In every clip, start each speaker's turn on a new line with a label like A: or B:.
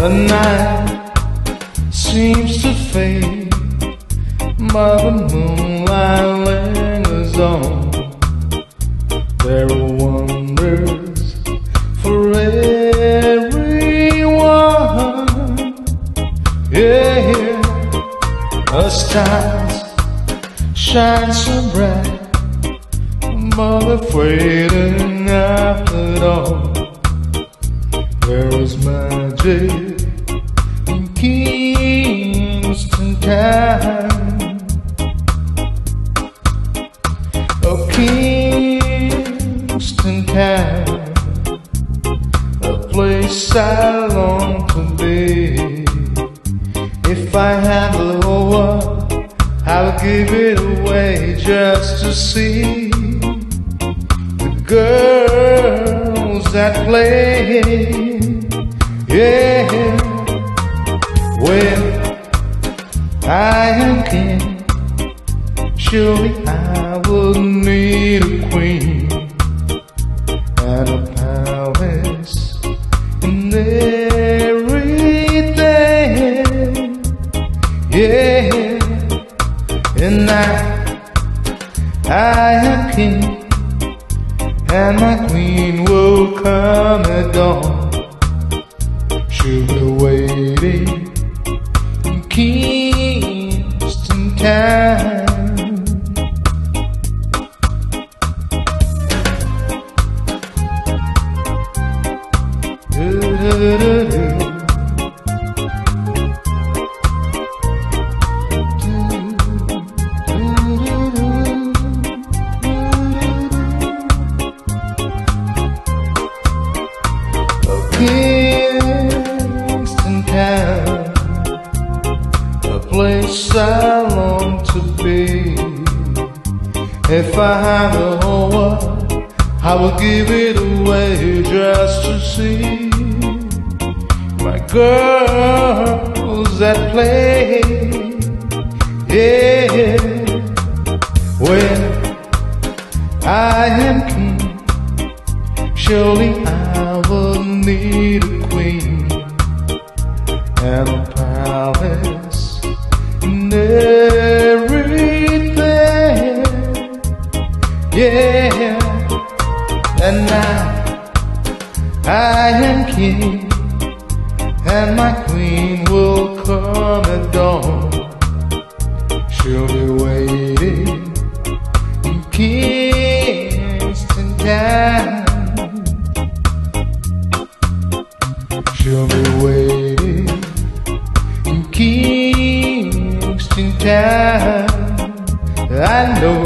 A: The night seems to fade, but the moonlight lingers on. There are wonders for everyone. Yeah, yeah. The stars shine so bright, but they're fading after all. There is magic I long to be. If I had the whole world, I would give it away just to see the girls that play. Yeah, when I am king, surely I and I, I am king, and my queen will come at dawn. Place I long to be. If I had the whole world, I would give it away just to see my girls that play. Yeah, when I am king, surely I will need a queen and a palace Yeah, and now I am king, and my queen will come at dawn. She'll be waiting in Kingston town. She'll be waiting in Kingston town. I know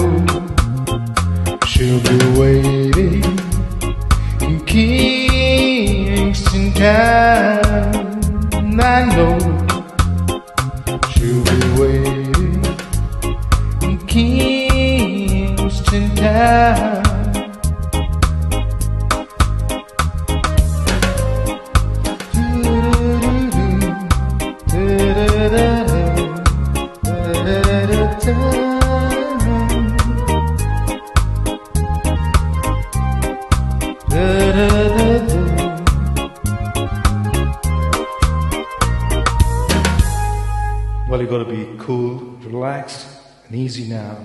A: be waiting in Kingston town. Well, you've gotta be cool, relaxed, and easy now.